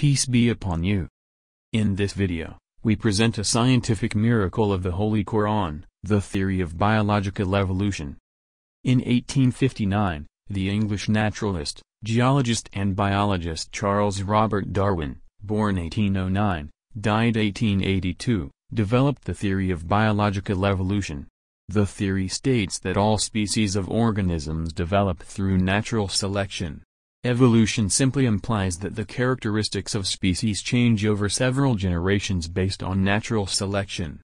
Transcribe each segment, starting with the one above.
peace be upon you. In this video, we present a scientific miracle of the Holy Quran, the theory of biological evolution. In 1859, the English naturalist, geologist and biologist Charles Robert Darwin, born 1809, died 1882, developed the theory of biological evolution. The theory states that all species of organisms develop through natural selection. Evolution simply implies that the characteristics of species change over several generations based on natural selection.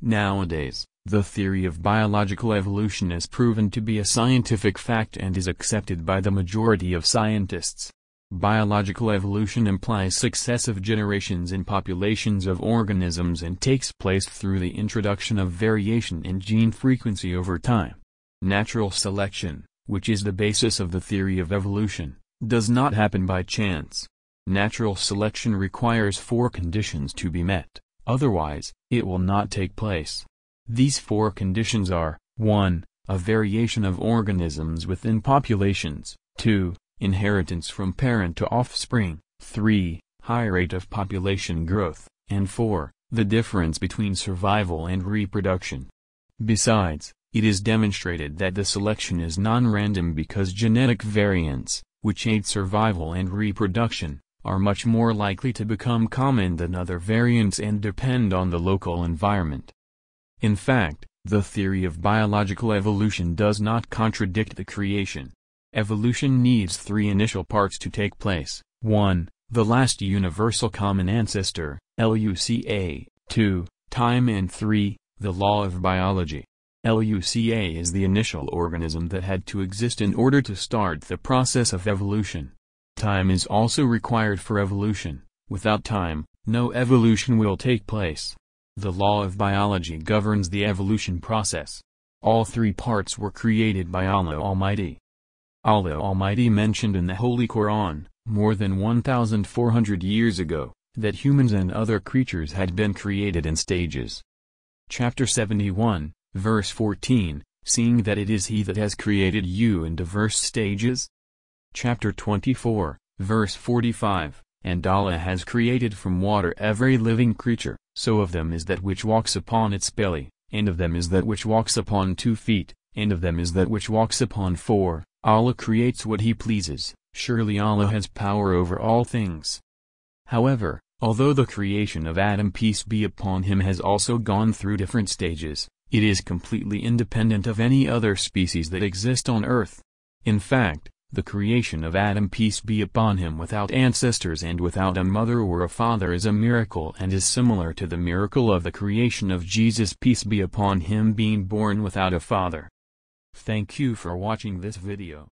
Nowadays, the theory of biological evolution is proven to be a scientific fact and is accepted by the majority of scientists. Biological evolution implies successive generations in populations of organisms and takes place through the introduction of variation in gene frequency over time. Natural selection, which is the basis of the theory of evolution, does not happen by chance. Natural selection requires four conditions to be met, otherwise, it will not take place. These four conditions are, 1. A variation of organisms within populations, 2. Inheritance from parent to offspring, 3. High rate of population growth, and 4. The difference between survival and reproduction. Besides, it is demonstrated that the selection is non-random because genetic variants, which aid survival and reproduction, are much more likely to become common than other variants and depend on the local environment. In fact, the theory of biological evolution does not contradict the creation. Evolution needs three initial parts to take place. 1. The last universal common ancestor, LUCA, 2. Time and 3. The law of biology. LUCA is the initial organism that had to exist in order to start the process of evolution. Time is also required for evolution. Without time, no evolution will take place. The law of biology governs the evolution process. All three parts were created by Allah Almighty. Allah Almighty mentioned in the Holy Quran, more than 1,400 years ago, that humans and other creatures had been created in stages. Chapter 71, Verse 14, seeing that it is he that has created you in diverse stages? Chapter 24, verse 45, and Allah has created from water every living creature, so of them is that which walks upon its belly, and of them is that which walks upon two feet, and of them is that which walks upon four. Allah creates what he pleases, surely Allah has power over all things. However, although the creation of Adam peace be upon him has also gone through different stages, it is completely independent of any other species that exist on Earth. In fact, the creation of Adam peace be upon him without ancestors and without a mother or a father is a miracle and is similar to the miracle of the creation of Jesus peace be upon him being born without a father. Thank you for watching this video.